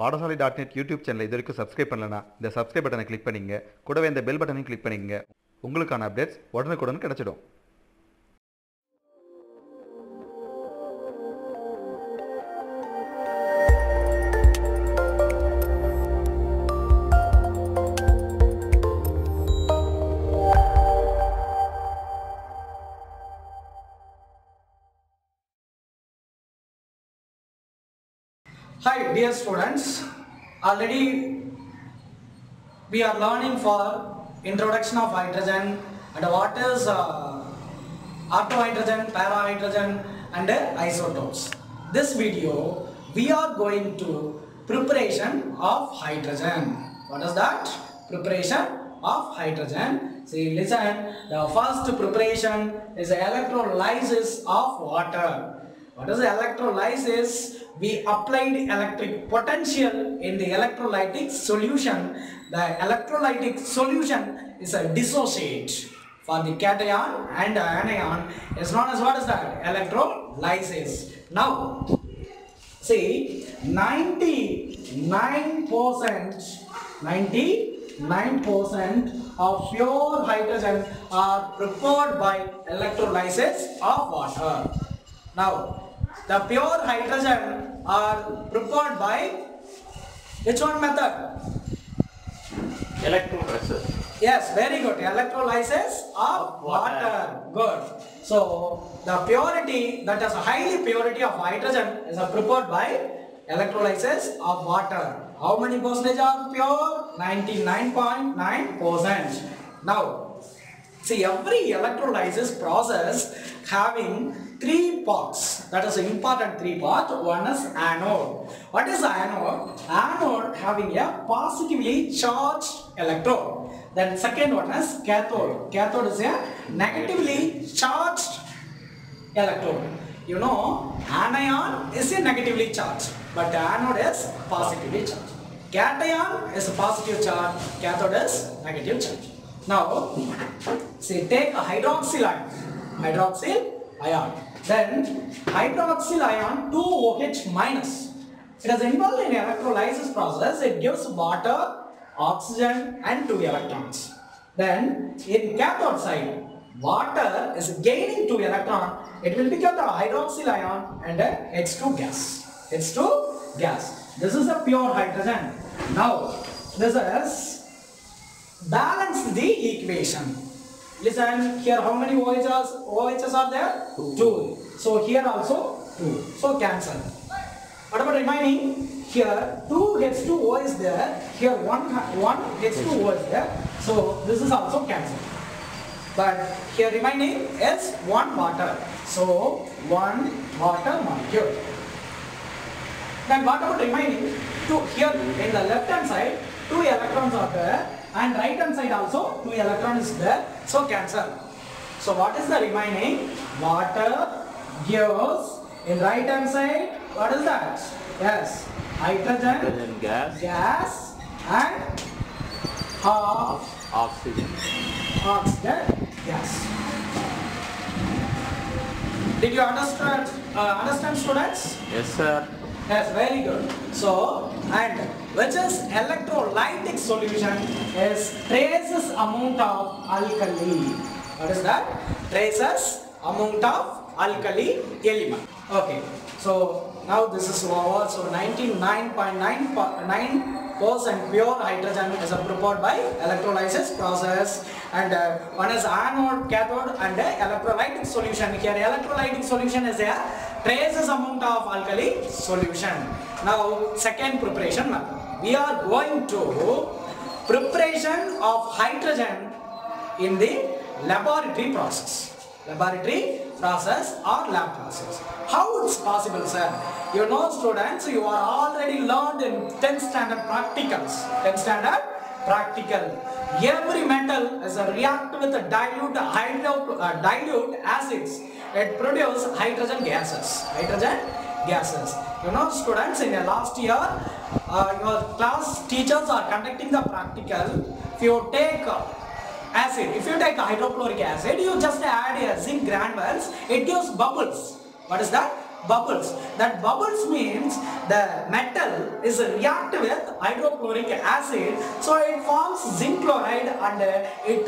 பாடசாலை dot net YouTube சேனலை இது வரைக்கும் சப்ஸ்கிரைப் பண்ணலனா இந்த சப்ஸ்கிரைப் பட்டனை கிளிக் பண்ணிங்க. கூடவே இந்த பெல் பட்டனையும் கிளிக் பண்ணிங்க. உங்களுக்கான அப்டேட்ஸ் உடனுக்குடன் கிடச்சிடும். Hi dear students, already we are learning for introduction of hydrogen and what is uh, hydrogen, para-hydrogen and uh, isotopes. This video we are going to preparation of hydrogen. What is that? Preparation of hydrogen. See listen, the first preparation is electrolysis of water. What is electrolysis? We applied electric potential in the electrolytic solution. The electrolytic solution is a dissociate for the cation and anion is known as what is that? Electrolysis. Now, see 99% 99% of pure hydrogen are prepared by electrolysis of water. Now, the pure hydrogen are prepared by which one method? electrolysis Yes, very good. Electrolysis of water. Good. So, the purity, that is highly purity of hydrogen is prepared by electrolysis of water. How many percentage are pure? 99.9 percent. Now, see every electrolysis process having three parts. That is important three parts. One is anode. What is anode? Anode having a positively charged electrode. Then second one is cathode. Cathode is a negatively charged electrode. You know, anion is a negatively charged, but anode is positively charged. Cation is a positive charge, cathode is negative charge. Now, say take a hydroxyl ion, hydroxyl ion. Then hydroxyl ion 2OH minus. It is involved in electrolysis process. It gives water, oxygen and two electrons. Then in cathode side, water is gaining two electron. It will become the hydroxyl ion and a H2 gas. H2 gas. This is a pure hydrogen. Now, this is balance the equation. Listen, here how many OHs, OHs are there? Two. So here also two. So cancel. What about remaining? Here 2 H2O is there. Here 1, one H2O is there. So this is also cancel. But here remaining is 1 water. So 1 water molecule. Then what about remaining? Two here in the left hand side, 2 electrons are there and right hand side also 2 electrons is there. So cancel. So what is the remaining? Water gives in right hand side, what is that? Yes, hydrogen, hydrogen gas gas and half oxygen oxygen gas. Did you understand, uh, understand students? yes sir Yes, very good. So, and which is electrolytic solution is traces amount of alkali. What is that? Traces amount of alkali element. Okay. So now this is over. So 99.9% pure hydrogen is prepared by electrolysis process and uh, one is anode, cathode and uh, electrolytic solution. Here electrolytic solution is a traces amount of alkali solution. Now second preparation method. We are going to preparation of hydrogen in the laboratory process. Laboratory process or lab process. How it's possible sir? You know students, you are already learned in 10th standard practicals. 10th standard practical. Every metal is a react with a dilute hydro, uh, dilute acids. It produce hydrogen gases. Hydrogen gases. You know students in the last year uh, your class teachers are conducting the practical. If you take acid, if you take hydrochloric acid, you just add a zinc granules, it gives bubbles. What is that? Bubbles. That bubbles means the metal is react with hydrochloric acid, so it forms zinc chloride and it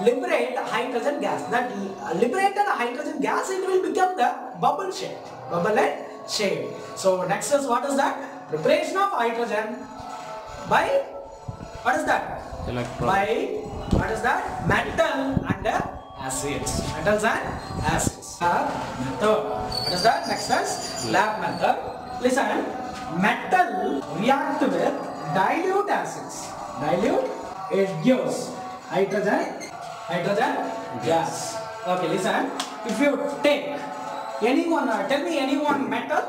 liberate hydrogen gas. That liberated hydrogen gas, it will become the bubble shape. Bubble and shape. So next is what is that? Preparation of hydrogen by what is that? Electron. By what is that? Metal and acids. Metals and acids. Lab method. What is that? Next is lab method. Listen, metal react with dilute acids. Dilute, it gives hydrogen, hydrogen gas. Okay, listen. If you take anyone, uh, tell me anyone metal.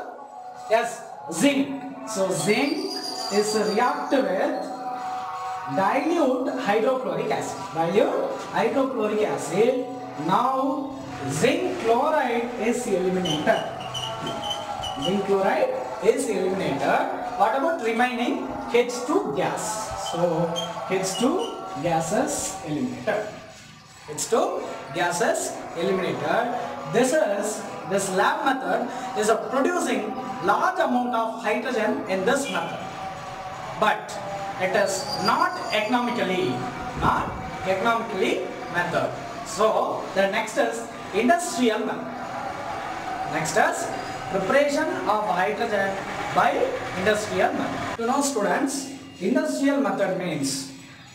Yes, zinc. So zinc is react with dilute hydrochloric acid. Dilute hydrochloric acid. Now zinc chloride is eliminated. Zinc chloride is eliminated. What about remaining H2 gas? So H2 gases eliminated. H2 gases eliminated. This is this lab method is of producing large amount of hydrogen in this method but it is not economically not economically method so the next is industrial method next is preparation of hydrogen by industrial method you know students industrial method means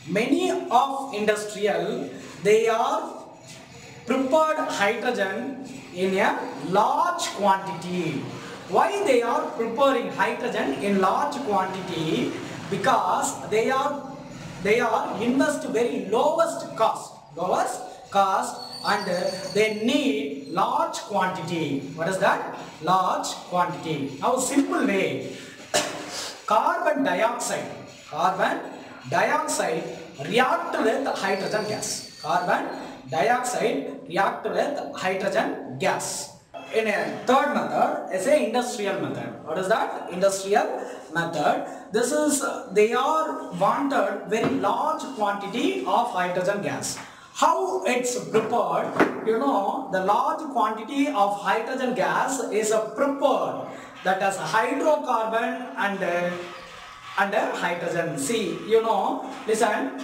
many of industrial they are prepared hydrogen in a large quantity. Why they are preparing hydrogen in large quantity? Because they are they are invest very lowest cost, lowest cost, and they need large quantity. What is that? Large quantity. Now simple way, carbon dioxide, carbon dioxide react with hydrogen gas. Carbon dioxide react with hydrogen gas. In a third method is a industrial method. What is that? Industrial method. This is they are wanted very large quantity of hydrogen gas. How it's prepared? You know the large quantity of hydrogen gas is prepared that as hydrocarbon and uh, and uh, hydrogen. See, you know, listen,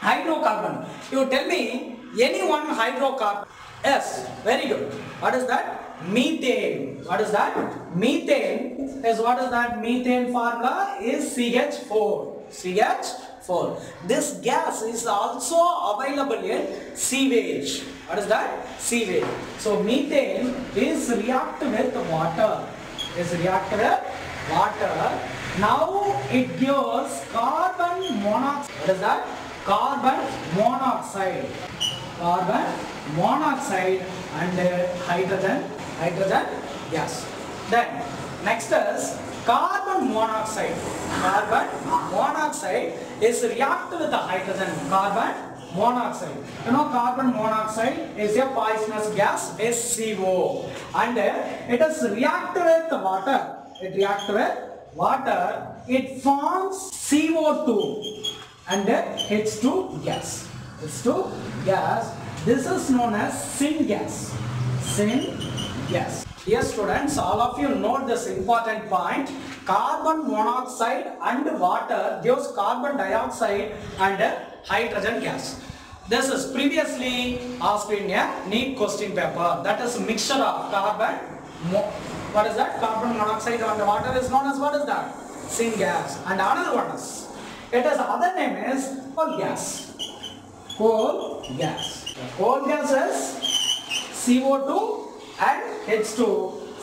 hydrocarbon. You tell me any one hydrocarbon. Yes, very good. What is that? Methane. What is that? Methane is what is that? Methane formula is CH4. CH4. This gas is also available in sewage. What is that? Sewage. So methane is react with water. Is react with water. Now it gives carbon monoxide. What is that? Carbon monoxide. Carbon monoxide and uh, hydrogen, hydrogen gas. Then next is carbon monoxide. Carbon monoxide is react with the hydrogen. Carbon monoxide. You know carbon monoxide is a poisonous gas CO and uh, it is react with the water. It react with water. It forms CO2 and uh, H2 gas. H2 gas. This is known as syngas. Syngas. Yes students, all of you know this important point. Carbon monoxide and water gives carbon dioxide and hydrogen gas. This is previously asked in a NEET question paper. That is mixture of carbon. What is that? Carbon monoxide and water is known as what is that? Syngas. And another one is, it is other name is coal gas. Coal gas. Coal gases CO2 and H2.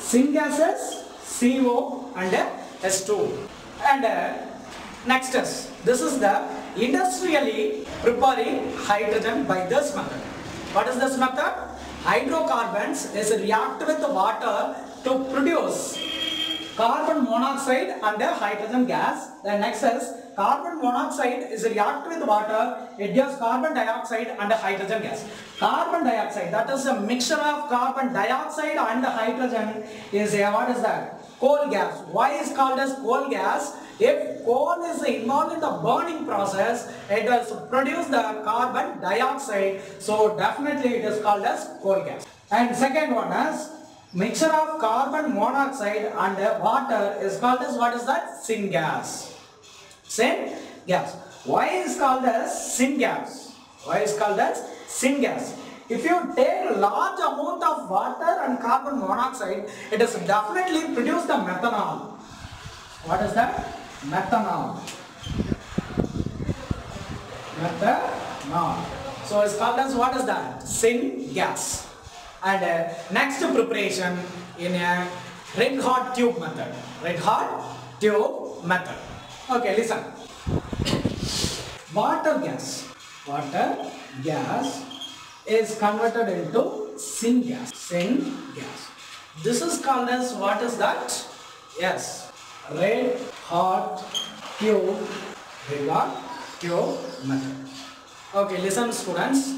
Syngas is CO and H2. And uh, next is, this is the industrially preparing hydrogen by this method. What is this method? Hydrocarbons is react with water to produce carbon monoxide and hydrogen gas. Then next is carbon monoxide is a react with water. It gives carbon dioxide and hydrogen gas. Carbon dioxide that is a mixture of carbon dioxide and hydrogen is a what is that? Coal gas. Why is called as coal gas? If coal is involved in the burning process, it does produce the carbon dioxide. So definitely it is called as coal gas. And second one is mixture of carbon monoxide and water is called as what is that? Syngas. Syngas. Why is called as syngas? Why is called as syngas? If you take large amount of water and carbon monoxide, it is definitely produce the methanol. What is that? Methanol. Methanol. So it's called as what is that? Syngas. And uh, next preparation in a red hot tube method. Red hot tube method. Okay, listen. Water gas. Water gas is converted into syngas. Syngas. This is as what is that? Yes, red hot tube. Red hot tube method. Okay, listen, students.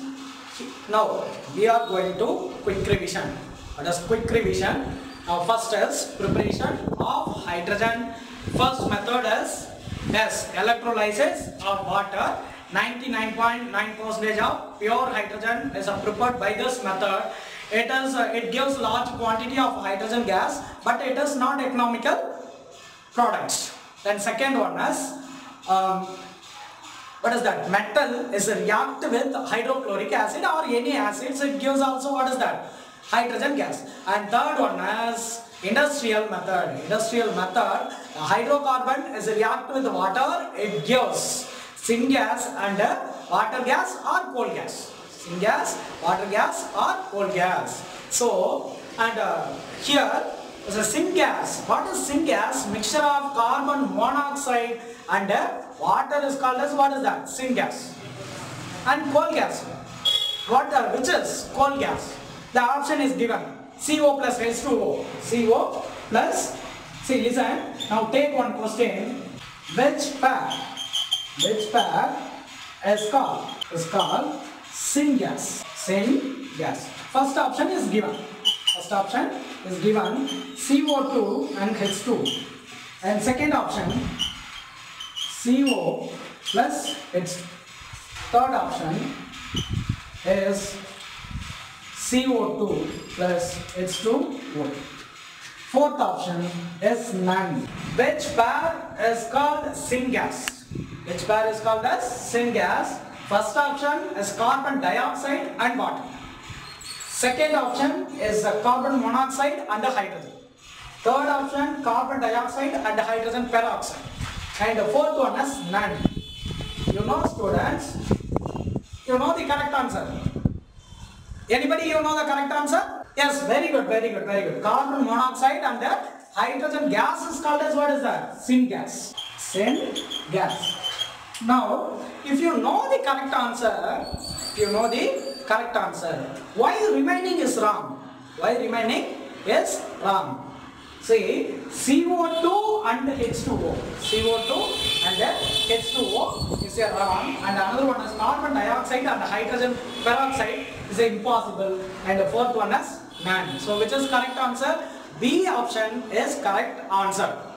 Now we are going to quick revision. What is quick revision? Now first is preparation of hydrogen. First method is yes, electrolysis of water. 99.9 percentage of pure hydrogen is prepared by this method. It is uh, it gives large quantity of hydrogen gas, but it is not economical products. Then second one is um, what is that? Metal is react with hydrochloric acid or any acids. It gives also what is that? Hydrogen gas. And third one is industrial method. Industrial method. The Hydrocarbon is react with water. It gives syngas and uh, water gas or coal gas. Syngas, water gas or coal gas. So and uh, here is a syngas. What is syngas? Mixture of carbon monoxide and uh, water is called as what is that? Syngas. And coal gas. What are which is coal gas? The option is given. CO plus H2O. CO plus. See, listen. Now take one question. Which pair? Which pair is called? Is called syngas. Syngas. First option is given. First option is given CO2 and H2. And second option CO plus H. Third option is CO2 plus H2O. Fourth option is none. Which pair is called syngas? Which pair is called as syngas? First option is carbon dioxide and water. Second option is uh, carbon monoxide and the hydrogen. Third option carbon dioxide and hydrogen peroxide. And the fourth one is none. You know students, you know the correct answer. Anybody you know the correct answer? Yes, very good, very good, very good. Carbon monoxide and the hydrogen gas is called as what is that? Syngas. Syngas. Now, if you know the correct answer, if you know the correct answer, why remaining is wrong? Why remaining is wrong? See, CO2 and H2O. CO2 and H2O is a wrong and another one is carbon dioxide and hydrogen peroxide is impossible and the fourth one is none. So which is correct answer? B option is correct answer.